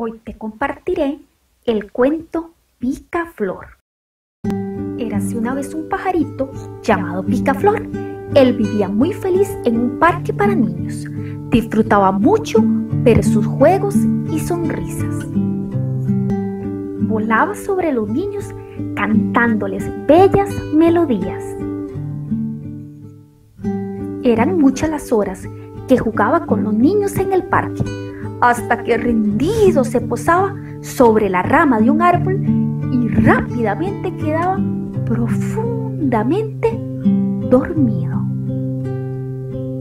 Hoy te compartiré el cuento Picaflor. Érase una vez un pajarito llamado Picaflor. Él vivía muy feliz en un parque para niños. Disfrutaba mucho ver sus juegos y sonrisas. Volaba sobre los niños cantándoles bellas melodías. Eran muchas las horas que jugaba con los niños en el parque, hasta que rendido se posaba sobre la rama de un árbol y rápidamente quedaba profundamente dormido.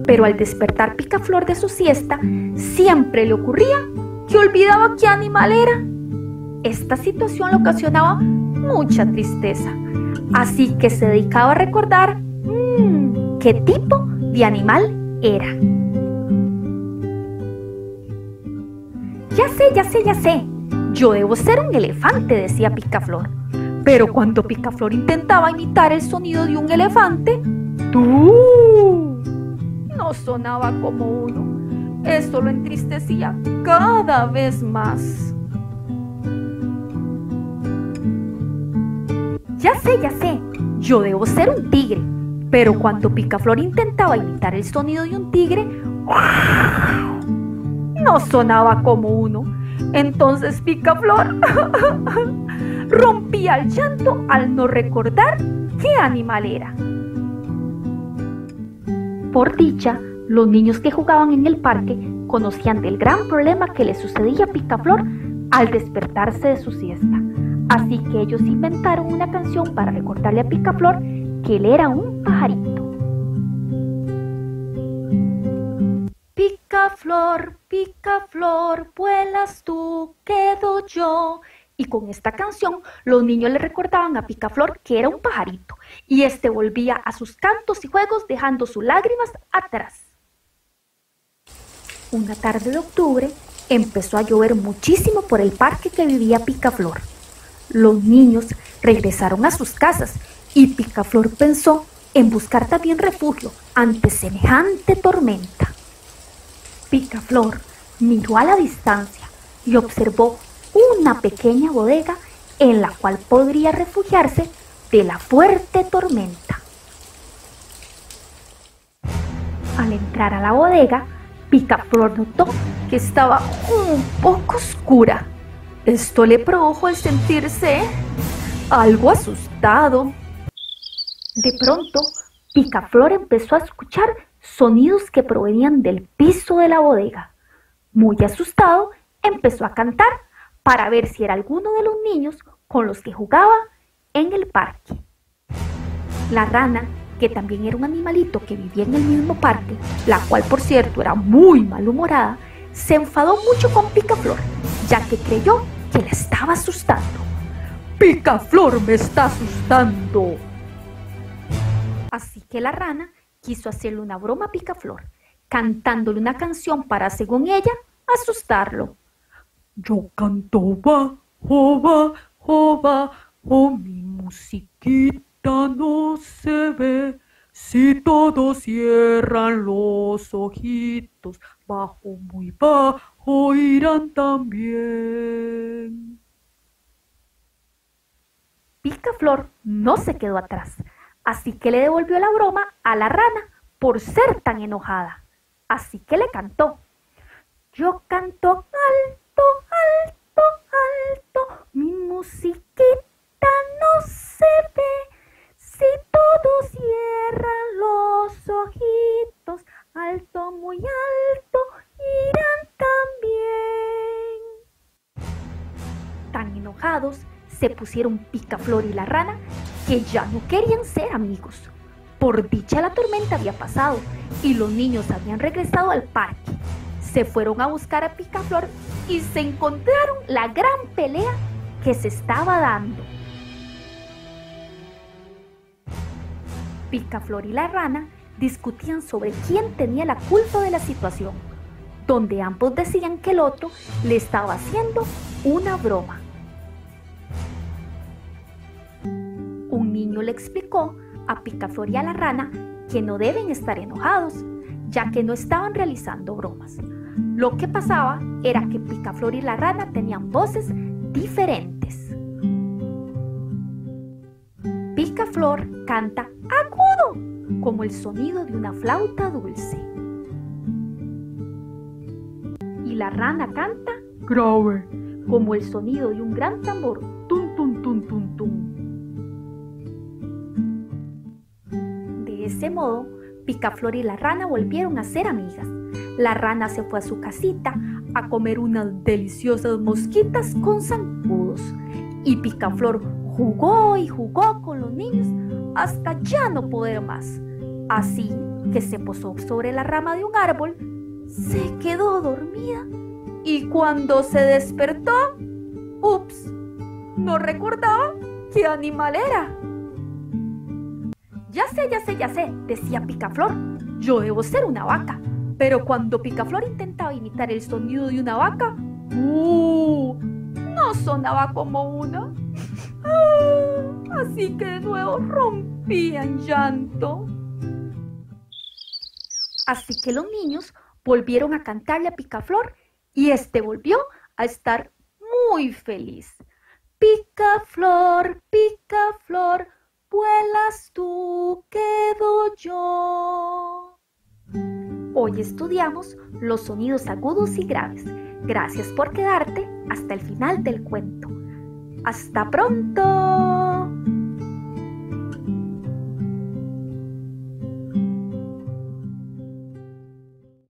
Pero al despertar Picaflor de su siesta, siempre le ocurría que olvidaba qué animal era. Esta situación le ocasionaba mucha tristeza, así que se dedicaba a recordar mmm, qué tipo de animal era. Ya sé, ya sé, ya sé. Yo debo ser un elefante, decía Picaflor. Pero cuando Picaflor intentaba imitar el sonido de un elefante, ¡tú! No sonaba como uno. Esto lo entristecía cada vez más. Ya sé, ya sé. Yo debo ser un tigre. Pero cuando Picaflor intentaba imitar el sonido de un tigre, no sonaba como uno. Entonces Picaflor rompía el llanto al no recordar qué animal era. Por dicha, los niños que jugaban en el parque conocían del gran problema que le sucedía a Picaflor al despertarse de su siesta. Así que ellos inventaron una canción para recordarle a Picaflor que él era un pajarito. Pica flor, pica flor, vuelas tú, quedo yo. Y con esta canción los niños le recordaban a Picaflor que era un pajarito y este volvía a sus cantos y juegos dejando sus lágrimas atrás. Una tarde de octubre empezó a llover muchísimo por el parque que vivía Picaflor. Los niños regresaron a sus casas y Picaflor pensó en buscar también refugio ante semejante tormenta. Picaflor miró a la distancia y observó una pequeña bodega en la cual podría refugiarse de la fuerte tormenta. Al entrar a la bodega, Picaflor notó que estaba un poco oscura. Esto le produjo el sentirse algo asustado. De pronto, Picaflor empezó a escuchar sonidos que provenían del piso de la bodega. Muy asustado, empezó a cantar para ver si era alguno de los niños con los que jugaba en el parque. La rana, que también era un animalito que vivía en el mismo parque, la cual por cierto era muy malhumorada, se enfadó mucho con Picaflor, ya que creyó que la estaba asustando. Picaflor me está asustando. Así que la rana quiso hacerle una broma a Picaflor, cantándole una canción para, según ella, asustarlo. Yo canto bajo, bajo, bajo, mi musiquita no se ve. Si todos cierran los ojitos, bajo, muy bajo irán también. Picaflor no se quedó atrás Así que le devolvió la broma a la rana por ser tan enojada. Así que le cantó. Yo canto alto, alto, alto, mi musiquita no se ve. Si todos cierran los ojitos, alto, muy alto, irán también. Tan enojados se pusieron Picaflor y la rana que ya no querían ser amigos. Por dicha la tormenta había pasado y los niños habían regresado al parque. Se fueron a buscar a Picaflor y se encontraron la gran pelea que se estaba dando. Picaflor y la rana discutían sobre quién tenía la culpa de la situación, donde ambos decían que el otro le estaba haciendo una broma. le explicó a Picaflor y a la rana que no deben estar enojados, ya que no estaban realizando bromas. Lo que pasaba era que Picaflor y la rana tenían voces diferentes. Picaflor canta agudo, como el sonido de una flauta dulce. Y la rana canta grave, como el sonido de un gran tambor. Ese modo, Picaflor y la rana volvieron a ser amigas. La rana se fue a su casita a comer unas deliciosas mosquitas con zancudos. Y Picaflor jugó y jugó con los niños hasta ya no poder más. Así que se posó sobre la rama de un árbol, se quedó dormida y cuando se despertó, ups, no recordaba qué animal era. Ya sé, ya sé, ya sé, decía Picaflor. Yo debo ser una vaca. Pero cuando Picaflor intentaba imitar el sonido de una vaca, ¡uh! No sonaba como una. Así que de nuevo rompía en llanto. Así que los niños volvieron a cantarle a Picaflor y este volvió a estar muy feliz. Picaflor, Picaflor, vuelas tú, quedo yo. Hoy estudiamos los sonidos agudos y graves. Gracias por quedarte hasta el final del cuento. ¡Hasta pronto!